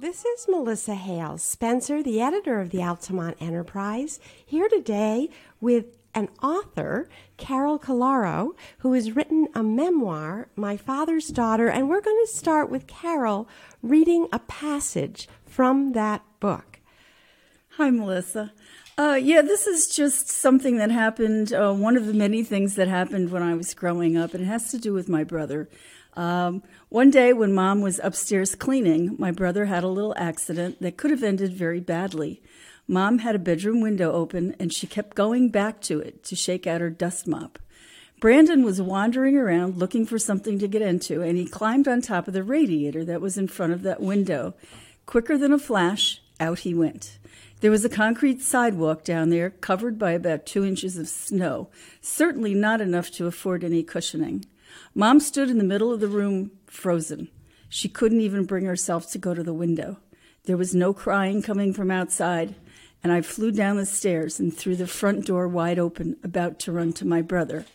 This is Melissa Hales Spencer, the editor of the Altamont Enterprise, here today with an author, Carol Caloro, who has written a memoir, My Father's Daughter, and we're going to start with Carol reading a passage from that book. Hi, Melissa. Uh, yeah, this is just something that happened, uh, one of the many things that happened when I was growing up, and it has to do with my brother. Um, one day when mom was upstairs cleaning, my brother had a little accident that could have ended very badly. Mom had a bedroom window open and she kept going back to it to shake out her dust mop. Brandon was wandering around looking for something to get into and he climbed on top of the radiator that was in front of that window. Quicker than a flash, out he went. There was a concrete sidewalk down there covered by about two inches of snow, certainly not enough to afford any cushioning. Mom stood in the middle of the room, frozen. She couldn't even bring herself to go to the window. There was no crying coming from outside and I flew down the stairs and through the front door wide open, about to run to my brother.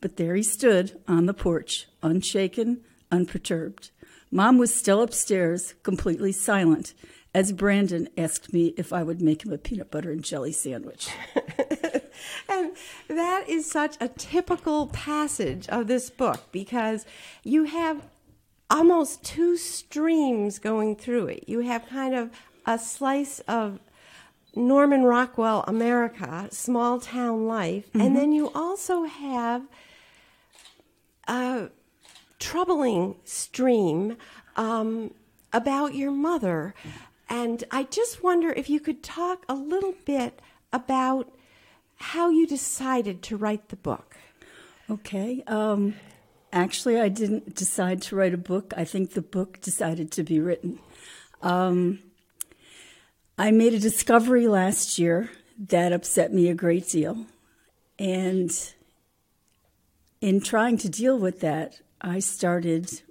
But there he stood on the porch, unshaken, unperturbed. Mom was still upstairs, completely silent, as Brandon asked me if I would make him a peanut butter and jelly sandwich. and that is such a typical passage of this book because you have almost two streams going through it. You have kind of a slice of Norman Rockwell America, small town life, mm-hmm. and then you also have a troubling stream um, about your mother. And I just wonder if you could talk a little bit about how you decided to write the book. Okay. Um, actually, I didn't decide to write a book. I think the book decided to be written. Um, I made a discovery last year that upset me a great deal. And in trying to deal with that, I started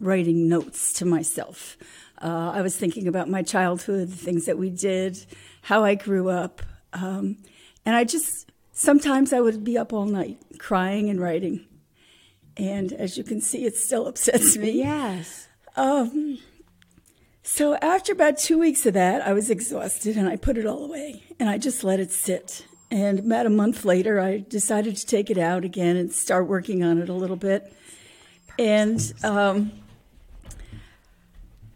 writing notes to myself. Uh, I was thinking about my childhood, the things that we did, how I grew up. Um, and I just, sometimes I would be up all night crying and writing. And as you can see, it still upsets me. Yes. Um, so after about two weeks of that, I was exhausted and I put it all away and I just let it sit. And about a month later, I decided to take it out again and start working on it a little bit. And um,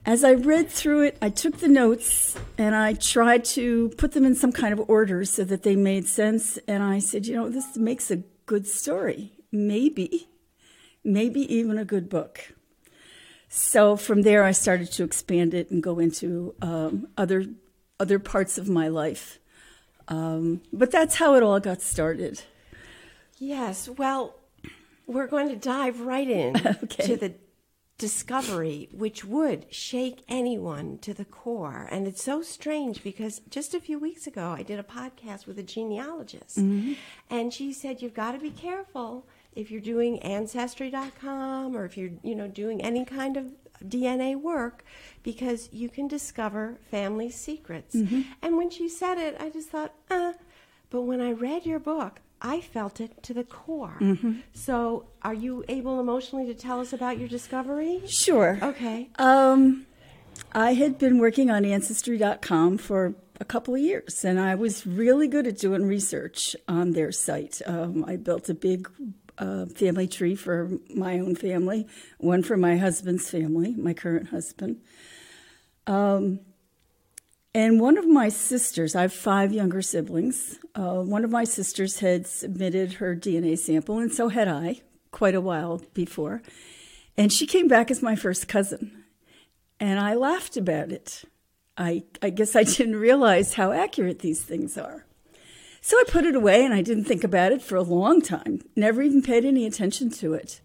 as I read through it, I took the notes and I tried to put them in some kind of order so that they made sense. And I said, you know, this makes a good story. Maybe, maybe even a good book. So from there, I started to expand it and go into um, other other parts of my life. Um, but that's how it all got started. Yes. Well, we're going to dive right in okay. to the discovery, which would shake anyone to the core. And it's so strange because just a few weeks ago, I did a podcast with a genealogist, mm-hmm. and she said, You've got to be careful if you're doing ancestry.com or if you're you know doing any kind of DNA work because you can discover family secrets. Mm-hmm. And when she said it, I just thought, uh, but when I read your book, I felt it to the core. Mm-hmm. So, are you able emotionally to tell us about your discovery? Sure. Okay. Um, I had been working on Ancestry.com for a couple of years, and I was really good at doing research on their site. Um, I built a big a family tree for my own family, one for my husband's family, my current husband. Um, and one of my sisters, I have five younger siblings. Uh, one of my sisters had submitted her DNA sample, and so had I quite a while before. And she came back as my first cousin. And I laughed about it. I, I guess I didn't realize how accurate these things are. So I put it away and I didn't think about it for a long time, never even paid any attention to it.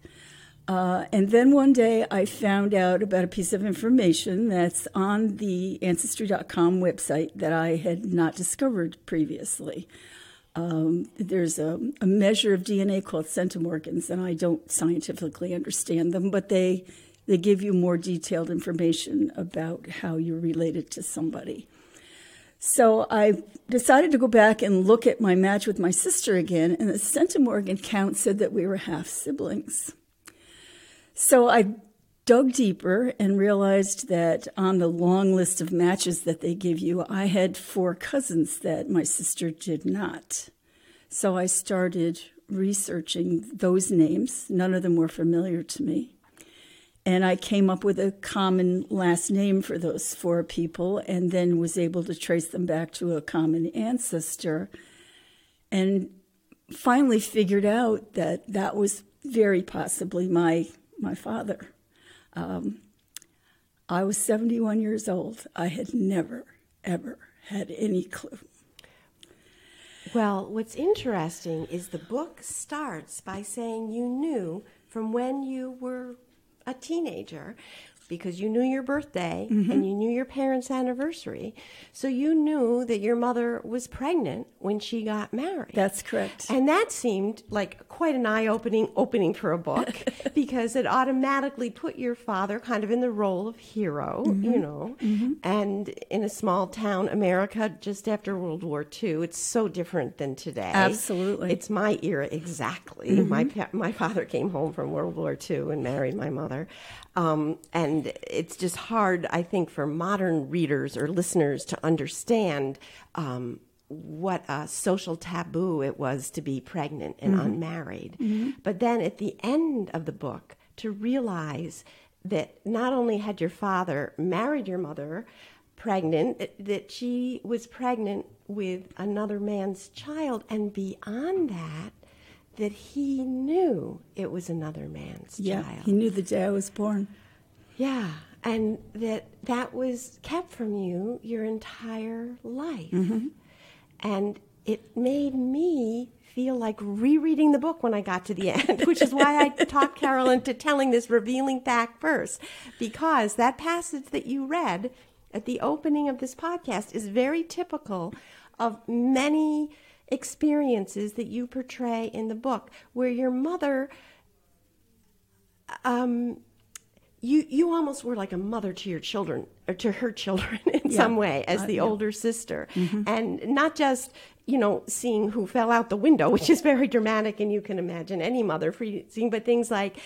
Uh, and then one day I found out about a piece of information that's on the Ancestry.com website that I had not discovered previously. Um, there's a, a, measure of DNA called centimorgans, and I don't scientifically understand them, but they they give you more detailed information about how you're related to somebody. So I decided to go back and look at my match with my sister again, and the centimorgan count said that we were half siblings. So I dug deeper and realized that on the long list of matches that they give you, I had four cousins that my sister did not. So I started researching those names. None of them were familiar to me. And I came up with a common last name for those four people and then was able to trace them back to a common ancestor. And finally figured out that that was very possibly my, my father. Um, I was 71 years old. I had never, ever had any clue. Well, what's interesting is the book starts by saying you knew from when you were a teenager because you knew your birthday mm-hmm. and you knew your parents' anniversary. So you knew that your mother was pregnant when she got married. That's correct. And that seemed like quite an eye-opening opening for a book because it automatically put your father kind of in the role of hero, mm-hmm. you know. Mm-hmm. And in a small town America just after World War II, it's so different than today. Absolutely. It's my era exactly. Mm-hmm. My my father came home from World War II and married my mother. Um, and it's just hard, I think, for modern readers or listeners to understand um, what a social taboo it was to be pregnant and mm-hmm. unmarried. Mm-hmm. But then at the end of the book, to realize that not only had your father married your mother pregnant, that she was pregnant with another man's child, and beyond that, that he knew it was another man's yeah, child. He knew the day I was born. Yeah, and that that was kept from you your entire life. Mm-hmm. And it made me feel like rereading the book when I got to the end, which is why I talked Carol into telling this revealing fact first, because that passage that you read at the opening of this podcast is very typical of many experiences that you portray in the book, where your mother, um, you you almost were like a mother to your children or to her children in yeah. some way as uh, the yeah. older sister, mm-hmm. and not just you know seeing who fell out the window, which is very dramatic, and you can imagine any mother seeing, but things like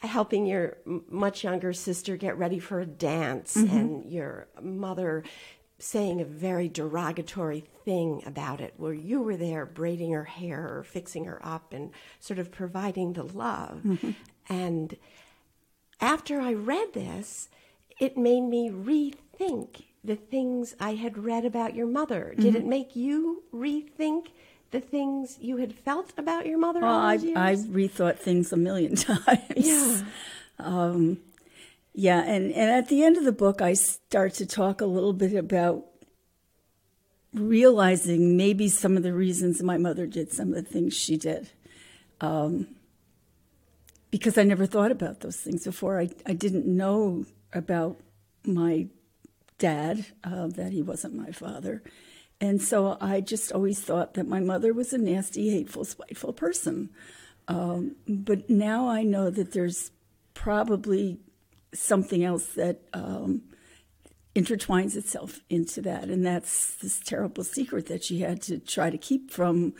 helping your much younger sister get ready for a dance mm-hmm. and your mother saying a very derogatory thing about it, where you were there braiding her hair or fixing her up and sort of providing the love. Mm-hmm. And after I read this, it made me rethink the things I had read about your mother. Did mm-hmm. it make you rethink the things you had felt about your mother? Well, I, I rethought things a million times. Yeah. Um, yeah, and, and at the end of the book, I start to talk a little bit about realizing maybe some of the reasons my mother did some of the things she did. Um, because I never thought about those things before. I, I didn't know about my dad, uh, that he wasn't my father. And so I just always thought that my mother was a nasty, hateful, spiteful person. Um, but now I know that there's probably something else that um, intertwines itself into that, and that's this terrible secret that she had to try to keep from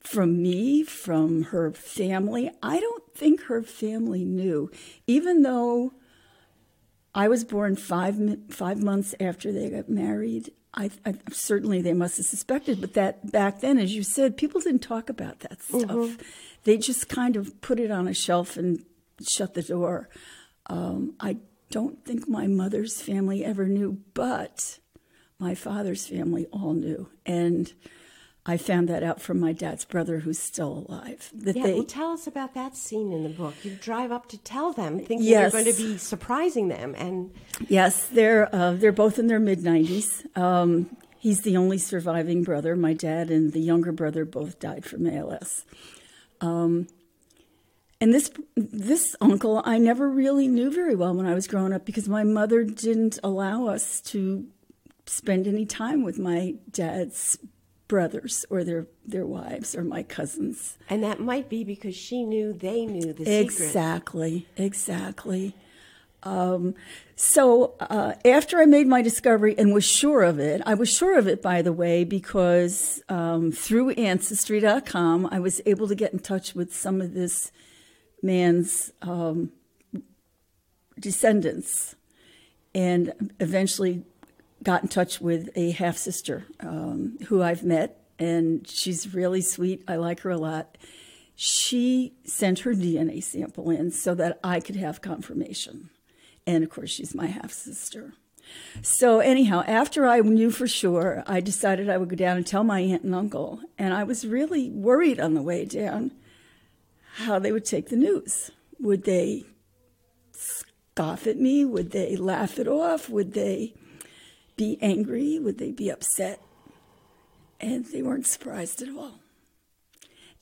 from me, from her family. I don't think her family knew, even though I was born five five months after they got married. I, I, certainly they must have suspected, but that back then, as you said, people didn't talk about that stuff. Mm-hmm. They just kind of put it on a shelf and shut the door. Um, I don't think my mother's family ever knew, but my father's family all knew, and I found that out from my dad's brother, who's still alive. That yeah, they, well, tell us about that scene in the book. You drive up to tell them, thinking yes. you're going to be surprising them, and yes, they're uh, they're both in their mid nineties. Um, he's the only surviving brother. My dad and the younger brother both died from ALS. Um, and this this uncle I never really knew very well when I was growing up because my mother didn't allow us to spend any time with my dad's brothers or their their wives or my cousins. And that might be because she knew they knew the secret. Exactly, exactly. Um, so uh, after I made my discovery and was sure of it, I was sure of it, by the way, because um, through Ancestry.com, I was able to get in touch with some of this man's um, descendants, and eventually got in touch with a half sister um, who I've met, and she's really sweet. I like her a lot. She sent her DNA sample in so that I could have confirmation. And of course, she's my half sister. So, anyhow, after I knew for sure, I decided I would go down and tell my aunt and uncle. And I was really worried on the way down how they would take the news. Would they scoff at me? Would they laugh it off? Would they be angry? Would they be upset? And they weren't surprised at all.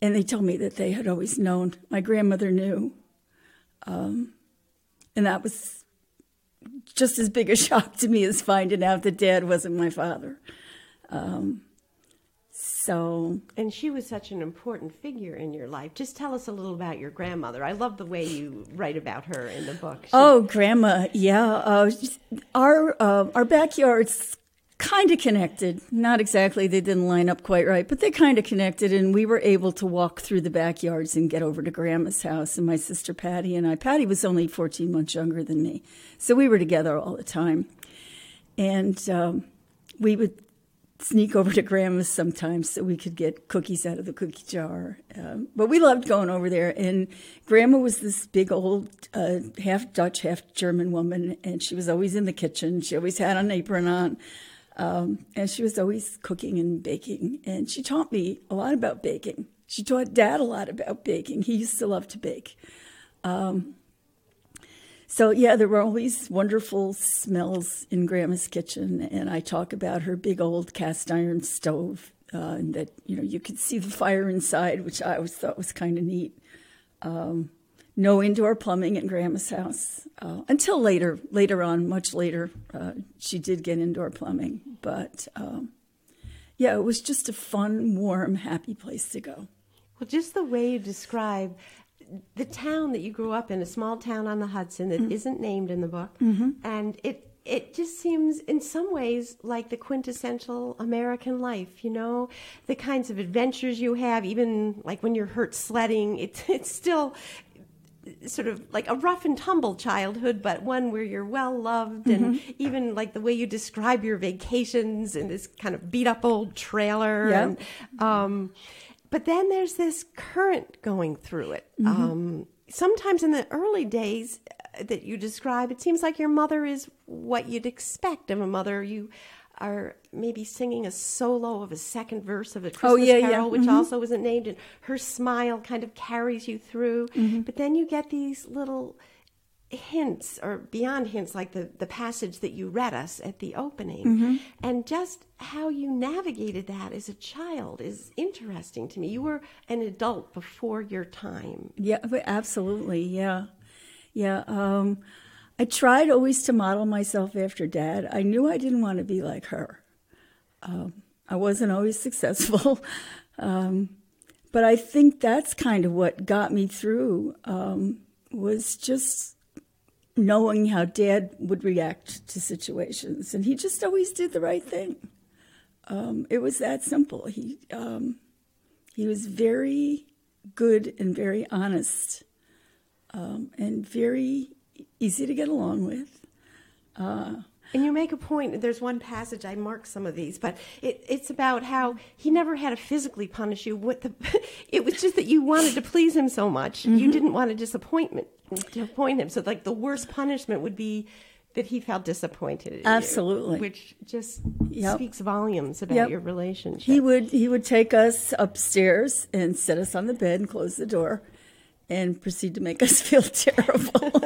And they told me that they had always known. My grandmother knew. Um, and that was just as big a shock to me as finding out that dad wasn't my father. Um, so. And she was such an important figure in your life. Just tell us a little about your grandmother. I love the way you write about her in the book. She... Oh, grandma, yeah. Uh, our uh, our backyard's kind of connected. Not exactly, they didn't line up quite right, but they kind of connected. And we were able to walk through the backyards and get over to grandma's house. And my sister Patty and I, Patty was only 14 months younger than me. So we were together all the time. And um, we would sneak over to grandma's sometimes so we could get cookies out of the cookie jar. Um, but we loved going over there. And grandma was this big old uh, half Dutch, half German woman, and she was always in the kitchen. She always had an apron on. Um, and she was always cooking and baking. And she taught me a lot about baking. She taught dad a lot about baking. He used to love to bake. Um, so, yeah, there were always wonderful smells in Grandma's kitchen. And I talk about her big old cast iron stove uh, and that, you know, you could see the fire inside, which I always thought was kind of neat. Um, no indoor plumbing in Grandma's house uh, until later. Later on, much later, uh, she did get indoor plumbing. But um, yeah, it was just a fun, warm, happy place to go. Well, just the way you describe the town that you grew up in, a small town on the Hudson that mm-hmm. not named in the book, mm-hmm. and it it just seems in some ways like the quintessential American life, you know, the kinds of adventures you have, even like when you're hurt sledding, it, it's still sort of like a rough and tumble childhood, but one where you're well loved, mm-hmm. and even like the way you describe your vacations in this kind of beat up old trailer. Yeah. And, um, but then there's this current going through it. Mm-hmm. Um, sometimes in the early days uh, that you describe, it seems like your mother is what you'd expect of a mother. You are maybe singing a solo of a second verse of a oh, Christmas oh, yeah, carol, yeah. which mm-hmm. also isn't named, and her smile kind of carries you through. Mm-hmm. But then you get these little hints or beyond hints like the, the passage that you read us at the opening mm-hmm. and just how you navigated that as a child is interesting to me you were an adult before your time yeah absolutely yeah yeah um, I tried always to model myself after dad. I knew I didn't want to be like her. Um, I wasn't always successful. um, but I think that's kind of what got me through um, was just knowing how dad would react to situations. And he just always did the right thing. Um, it was that simple. He, um, he was very good and very honest um, and very easy to get along with. Uh, and you make a point. There's one passage I marked some of these, but it, it's about how he never had to physically punish you. What the? It was just that you wanted to please him so much, mm-hmm. you didn't want to disappointment disappoint him. So, like the worst punishment would be that he felt disappointed. Absolutely, you, which just yep. speaks volumes about yep. your relationship. He would he would take us upstairs and set us on the bed and close the door, and proceed to make us feel terrible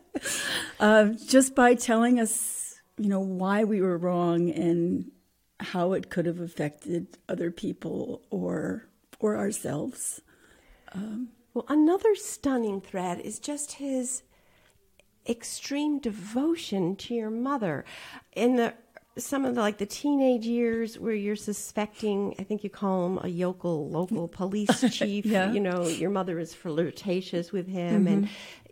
uh, just by telling us, you know, why we were wrong and how it could have affected other people or or ourselves. Um, well, another stunning thread is just his extreme devotion to your mother. In the some of the like the teenage years where you're suspecting i think you call him a yokel local police chief yeah. you know your mother is flirtatious with him mm-hmm. and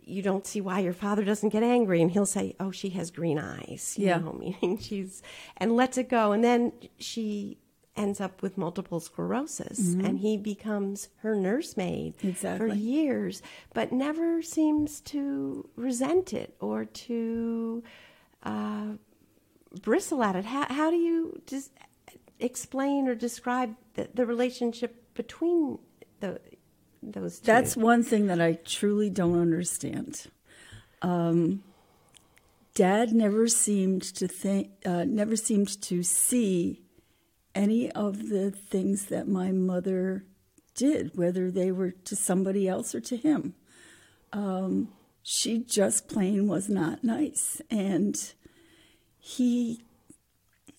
you don't see why your father doesn't get angry and he'll say oh she has green eyes you yeah know meaning she's and lets it go and then she ends up with multiple sclerosis mm-hmm. and he becomes her nursemaid exactly. for years, but never seems to resent it or to uh, bristle at it. How, how do you just explain or describe the, the relationship between the, those two? That's one thing that I truly don't understand. Um, Dad never seemed to think, uh, never seemed to see any of the things that my mother did, whether they were to somebody else or to him. Um, she just plain was not nice, and he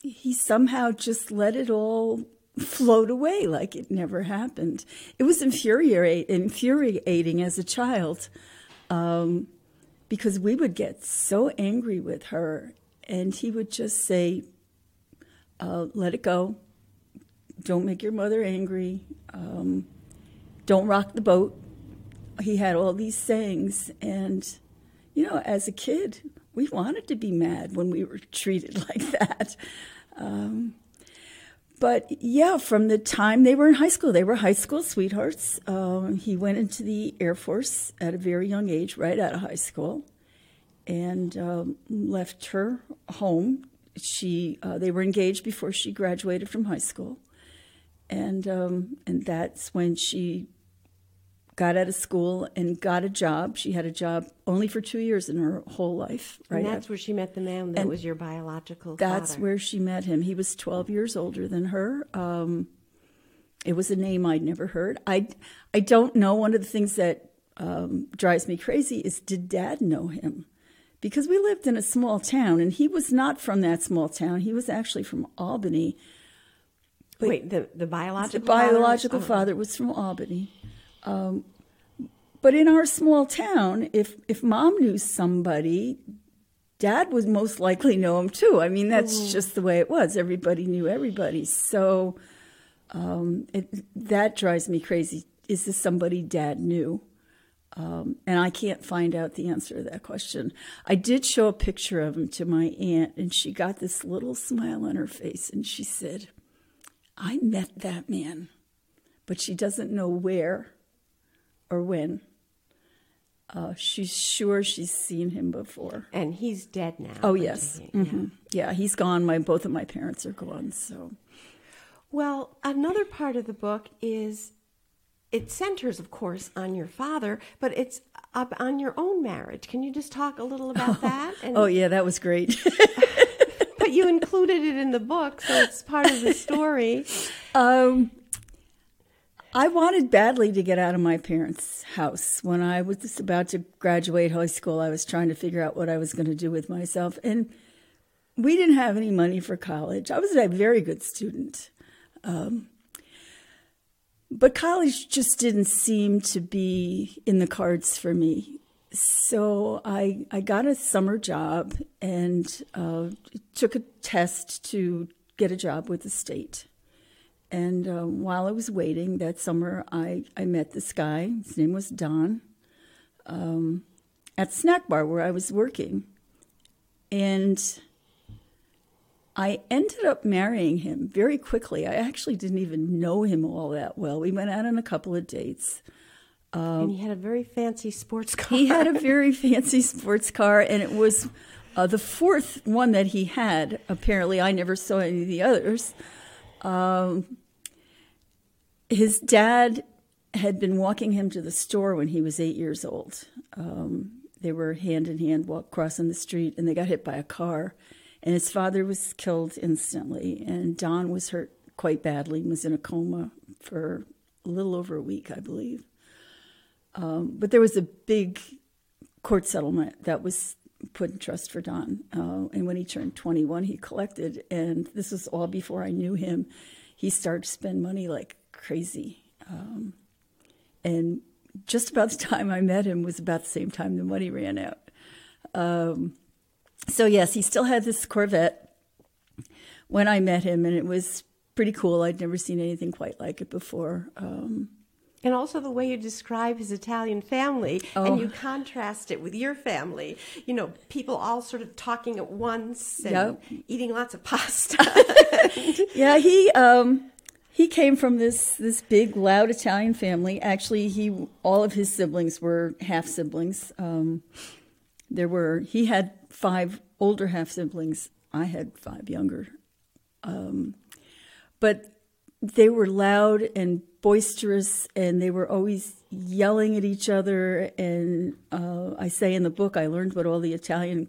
he somehow just let it all float away like it never happened. It was infuriating, infuriating as a child um, because we would get so angry with her, and he would just say, uh, "Let it go don't make your mother angry, um, don't rock the boat. He had all these sayings, and you know, as a kid, we wanted to be mad when we were treated like that. Um, but yeah, from the time they were in high school, they were high school sweethearts. Um, he went into the Air Force at a very young age, right out of high school, and um, left her home. She uh, they were engaged before she graduated from high school, and um, and that's when she got out of school and got a job. She had a job only for two years in her whole life. Right, and that's where she met the man that and was your biological. That's father. where she met him. He was twelve years older than her. Um, it was a name I'd never heard. I I don't know. One of the things that um, drives me crazy is did Dad know him? Because we lived in a small town, and he was not from that small town. He was actually from Albany Wait, Wait the, the biological the biological father, father was from Albany. Um, but in our small town, if if mom knew somebody, dad would most likely know him too. I mean, that's mm. just the way it was. Everybody knew everybody. So um, it, that drives me crazy. Is this somebody dad knew? Um, and I can't find out the answer to that question. I did show a picture of him to my aunt, and she got this little smile on her face, and she said, I met that man, but she doesn't know where or when. Uh, she's sure she's seen him before. And he's dead now. Oh, yes. Mm-hmm. Yeah. yeah, he's gone. My Both of my parents are gone, so. Well, another part of the book is it centers, of course, on your father, but it's up on your own marriage. Can you just talk a little about that? And oh, yeah, that was great. but you included it in the book, so it's part of the story. Um, I wanted badly to get out of my parents' house. When I was about to graduate high school, I was trying to figure out what I was going to do with myself. And we didn't have any money for college. I was a very good student. Um, but college just didn't seem to be in the cards for me so I I got a summer job and uh, took a test to get a job with the state. And uh, while I was waiting that summer, I, I met this guy. His name was Don um, at snack bar where I was working. And I ended up marrying him very quickly. I actually didn't even know him all that well. We went out on a couple of dates. Um, and he had a very fancy sports car. He had a very fancy sports car, and it was uh, the fourth one that he had. Apparently, I never saw any of the others. Um, his dad had been walking him to the store when he was eight years old. Um, they were hand in hand walk crossing the street, and they got hit by a car. And his father was killed instantly, and Don was hurt quite badly and was in a coma for a little over a week, I believe. Um, but there was a big court settlement that was put in trust for Don. Uh, and when he turned 21, he collected. And this was all before I knew him. He started to spend money like crazy. Um, and just about the time I met him was about the same time the money ran out. Um, so, yes, he still had this Corvette when I met him, and it was pretty cool. I'd never seen anything quite like it before. Um, and also the way you describe his Italian family oh. and you contrast it with your family. You know, people all sort of talking at once and yep. eating lots of pasta. yeah, he um he came from this this big, loud Italian family. Actually, he all of his siblings were half siblings. Um, there were he had five older half siblings. I had five younger. Um, but they were loud and boisterous, and they were always yelling at each other. And uh, I say in the book, I learned what all the Italian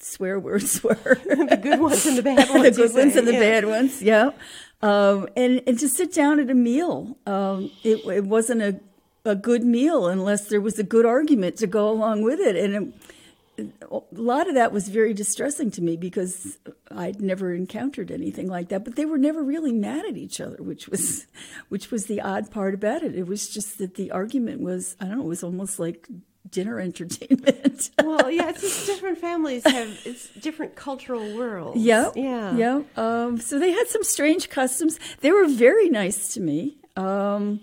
swear words were the good ones and the bad ones. the good ones and the yeah. bad ones, yeah. Um, and, and to sit down at a meal, um, it, it wasn't a, a good meal unless there was a good argument to go along with it. And it, a lot of that was very distressing to me because I'd never encountered anything like that. But they were never really mad at each other, which was, which was the odd part about it. It was just that the argument was, I don't know, it was almost like dinner entertainment. well, yeah, it's just different families have it's different cultural worlds. Yeah, yeah, yeah. Um, so they had some strange customs. They were very nice to me. Um,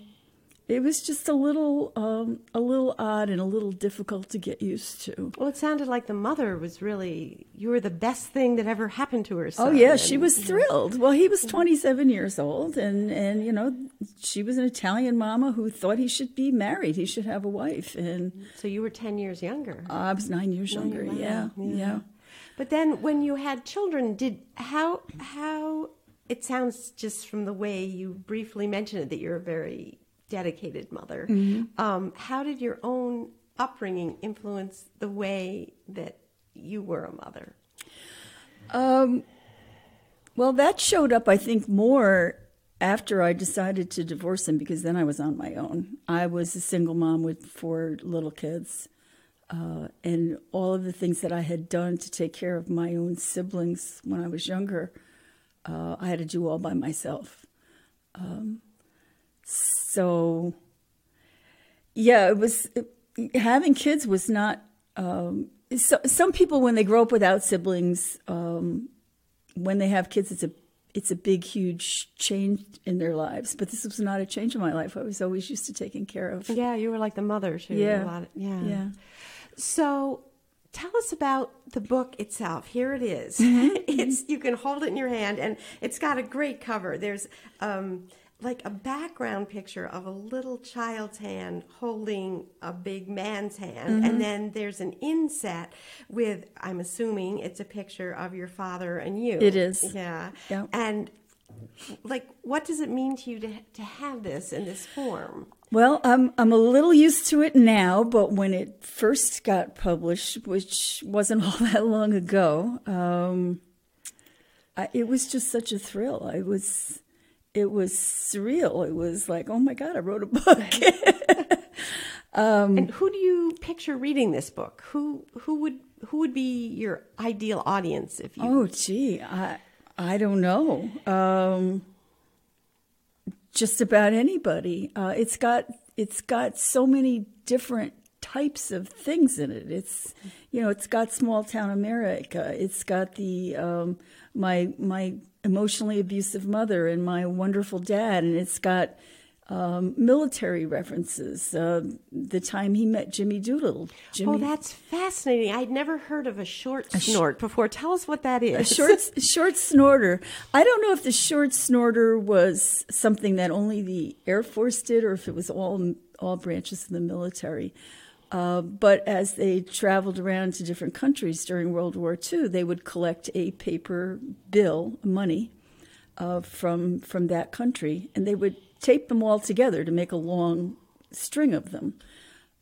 it was just a little um, a little odd and a little difficult to get used to. Well, it sounded like the mother was really you were the best thing that ever happened to her son. Oh yeah, she was thrilled. Well, he was 27 years old and and you know, she was an Italian mama who thought he should be married. He should have a wife and So you were 10 years younger. Uh, I was 9 years nine younger. Yeah, yeah. Yeah. But then when you had children, did how how it sounds just from the way you briefly mentioned it that you're a very dedicated mother. Mm-hmm. Um, how did your own upbringing influence the way that you were a mother? Um, well, that showed up, I think, more after I decided to divorce him because then I was on my own. I was a single mom with four little kids. Uh, and all of the things that I had done to take care of my own siblings when I was younger, uh, I had to do all by myself. Um, so yeah it was having kids was not um, so, some people when they grow up without siblings um, when they have kids it's a it's a big huge change in their lives but this was not a change in my life i was always used to taking care of yeah you were like the mother too yeah of, yeah yeah so tell us about the book itself. Here it is. Mm-hmm. it's you can hold it in your hand, and it's got a great cover. There's um, like a background picture of a little child's hand holding a big man's hand. Mm-hmm. and then there's an inset with i'm assuming it's a picture of your father and you. It is. Yeah. And like what does it mean to you to, to have this in this form? Well i'm i'm a little used to it now but when it first got published which wasn't all that long ago um, I, it was just such a thrill. I was it was surreal. It was like, oh my God, I wrote a book. um, and who do you picture reading this book? Who who would who would be your ideal audience if you? Oh, gee, I I don't know. Um, just about anybody. Uh, it's got it's got so many different types of things in it. It's you know, it's got small town America. It's got the um, my my emotionally abusive mother and my wonderful dad, and it's got um, military references. Uh, the time he met Jimmy Doolittle. Jimmy, oh, that's fascinating! I'd never heard of a short snort before. Tell us what that is. A short short snorter. I don't know if the short snorter was something that only the Air Force did, or if it was all all branches of the military. Uh, but as they traveled around to different countries during World War II, they would collect a paper bill, money, uh, from from that country, and they would tape them all together to make a long string of them.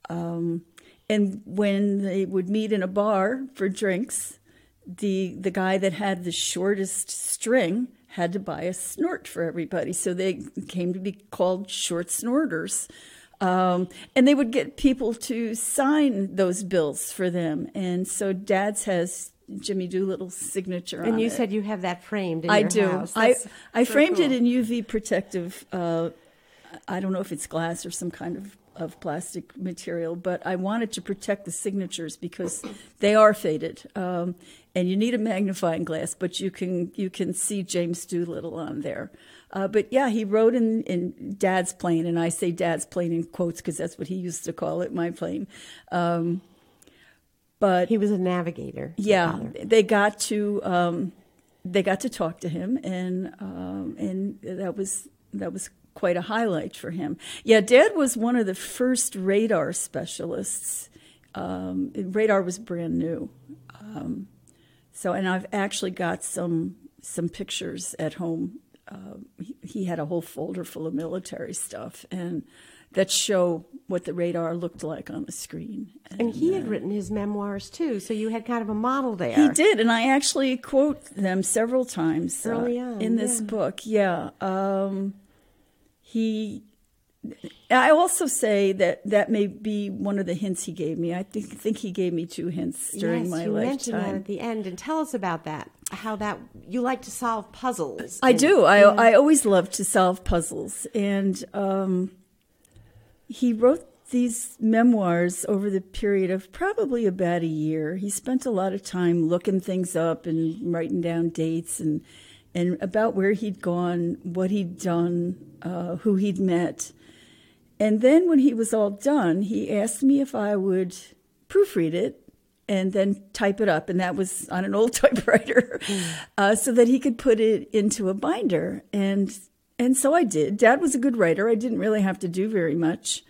Um, and when they would meet in a bar for drinks, the the guy that had the shortest string had to buy a snort for everybody. So they came to be called short snorters. Um, and they would get people to sign those bills for them. And so Dad's has Jimmy Doolittle's signature and you it. said you have that framed I do. House. I, I framed cool. it in UV protective, uh, I don't know if it's glass or some kind of, of plastic material, but I wanted to protect the signatures because they are faded. Um, and you need a magnifying glass, but you can you can see James Doolittle on there. Uh, but yeah, he wrote in, in Dad's plane, and I say Dad's plane in quotes because that's what he used to call it, my plane. Um, but he was a navigator. Yeah, they got to um, they got to talk to him, and um, and that was that was quite a highlight for him. Yeah, Dad was one of the first radar specialists. Um, radar was brand new, um, so and I've actually got some some pictures at home. Uh, he, he, had a whole folder full of military stuff and that show what the radar looked like on the screen. And, and he had uh, written his memoirs too, so you had kind of a model there. He did, and I actually quote them several times uh, early on in this yeah. book. Yeah, um, he. I also say that that may be one of the hints he gave me. I think, think he gave me two hints during yes, my you lifetime. mentioned that at the end, and tell us about that. How that you like to solve puzzles? I do. I I always love to solve puzzles, and um, he wrote these memoirs over the period of probably about a year. He spent a lot of time looking things up and writing down dates and and about where he'd gone, what he'd done, uh, who he'd met. And then when he was all done, he asked me if I would proofread it and then type it up. And that was on an old typewriter mm. uh, so that he could put it into a binder. And and so I did. Dad was a good writer. I didn't really have to do very much.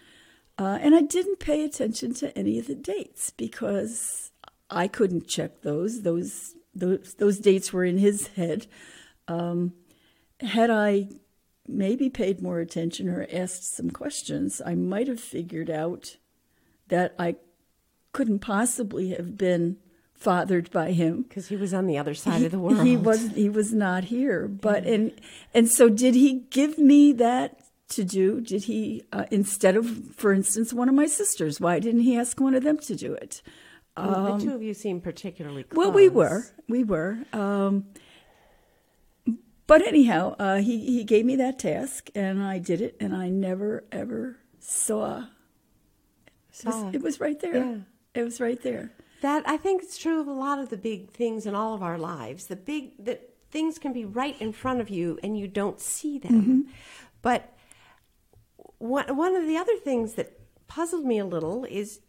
Uh, and I didn't pay attention to any of the dates because I couldn't check those. Those those, those dates were in his head. Um, had I maybe paid more attention or asked some questions, I might have figured out that I couldn't possibly have been fathered by him because he was on the other side he, of the world. He was he was not here. But yeah. and and so did he give me that to do? Did he uh, instead of, for instance, one of my sisters? Why didn't he ask one of them to do it? Um, the two of you seem particularly close. Well, we were, we were. Um, but anyhow, uh, he he gave me that task, and I did it, and I never ever saw. It was, it was right there. Yeah. It was right there. That I think it's true of a lot of the big things in all of our lives. The big that things can be right in front of you and you don't see them. Mm-hmm. But one one of the other things that puzzled me a little is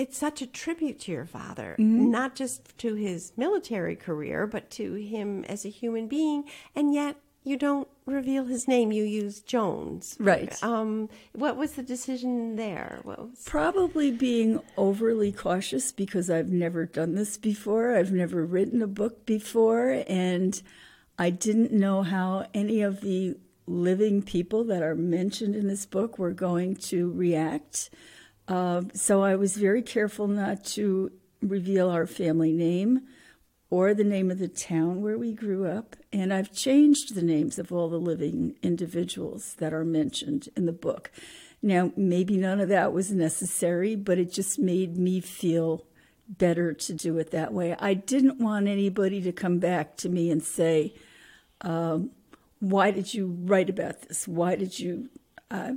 it's such a tribute to your father, mm-hmm. not just to his military career, but to him as a human being, and yet you don't reveal his name. You use Jones. Right. Um, what was the decision there? Was... Probably being overly cautious because I've never done this before. I've never written a book before, and I didn't know how any of the living people that are mentioned in this book were going to react. Uh, so I was very careful not to reveal our family name or the name of the town where we grew up. And I've changed the names of all the living individuals that are mentioned in the book. Now, maybe none of that was necessary, but it just made me feel better to do it that way. I didn't want anybody to come back to me and say, um, Why did you write about this? Why did you? Uh,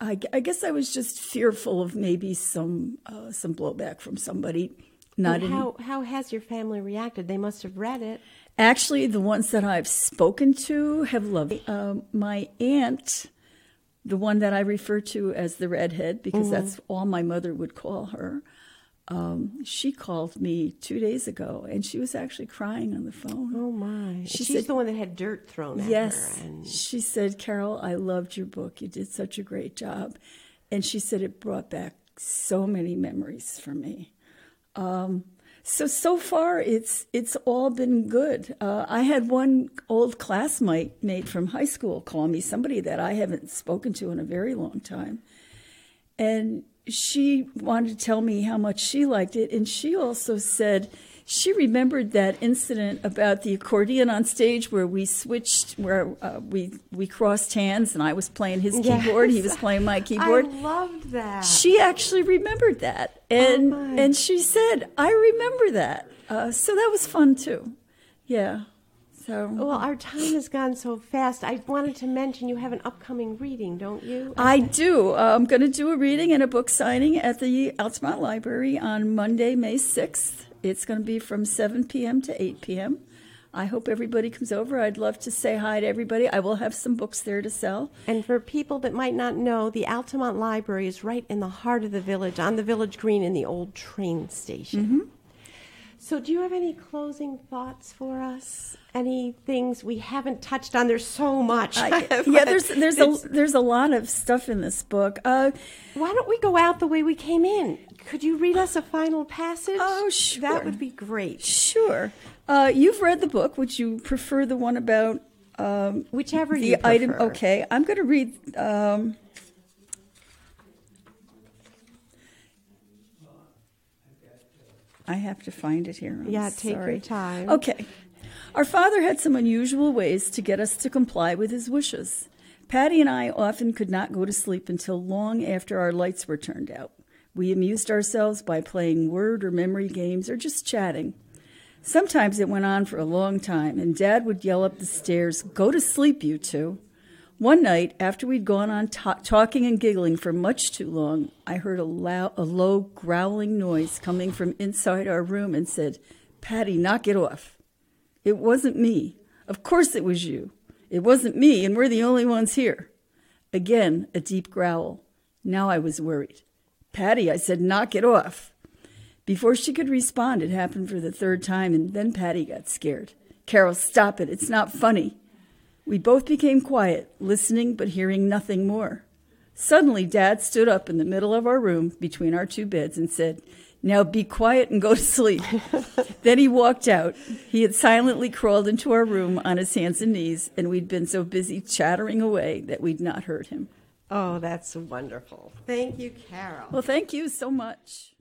I, I, guess I was just fearful of maybe some uh, some blowback from somebody not how any... how has your family reacted? They must have read it. Actually, the ones that I've spoken to have loved it. Uh, my aunt, the one that I refer to as the redhead, because mm-hmm. that's all my mother would call her. Um, she called me two days ago, and she was actually crying on the phone. Oh my! She She's said, the one that had dirt thrown at yes, her. Yes, she said, "Carol, I loved your book. You did such a great job," and she said it brought back so many memories for me. Um, so so far, it's it's all been good. Uh, I had one old classmate mate from high school call me, somebody that I haven't spoken to in a very long time, and she wanted to tell me how much she liked it, and she also said she remembered that incident about the accordion on stage where we switched, where uh, we we crossed hands, and I was playing his yes. keyboard, he was playing my keyboard. I loved that. She actually remembered that, and oh and she said, "I remember that." Uh, so that was fun too. Yeah. So well, our time has gone so fast. I wanted to mention you have an upcoming reading, don't you? I do. Uh, I'm going to do a reading and a book signing at the Altamont Library on Monday, May 6th. It's going to be from 7 p.m. to 8 p.m. I hope everybody comes over. I'd love to say hi to everybody. I will have some books there to sell. And for people that might not know, the Altamont Library is right in the heart of the village, on the village green in the old train station. Mm-hmm. So, do you have any closing thoughts for us? Any things we haven't touched on? There's so much. I, yeah, there's there's a there's a lot of stuff in this book. Uh, Why don't we go out the way we came in? Could you read us a final passage? Oh, sure. That would be great. Sure. Uh, you've read the book. Would you prefer the one about um, whichever the item? Okay, I'm going to read. Um, I have to find it here. I'm yeah, take sorry. your time. Okay. Our father had some unusual ways to get us to comply with his wishes. Patty and I often could not go to sleep until long after our lights were turned out. We amused ourselves by playing word or memory games or just chatting. Sometimes it went on for a long time, and Dad would yell up the stairs, Go to sleep, you two. One night, after we'd gone on talking and giggling for much too long, I heard a, loud, a low growling noise coming from inside our room and said, Patty, knock it off. It wasn't me. Of course it was you. It wasn't me, and we're the only ones here. Again, a deep growl. Now I was worried. Patty, I said, knock it off. Before she could respond, it happened for the third time, and then Patty got scared. Carol, stop it. It's not funny. We both became quiet, listening but hearing nothing more. Suddenly, Dad stood up in the middle of our room between our two beds and said, Now be quiet and go to sleep. then he walked out. He had silently crawled into our room on his hands and knees, and we'd been so busy chattering away that we'd not heard him. Oh, that's wonderful. Thank you, Carol. Well, thank you so much.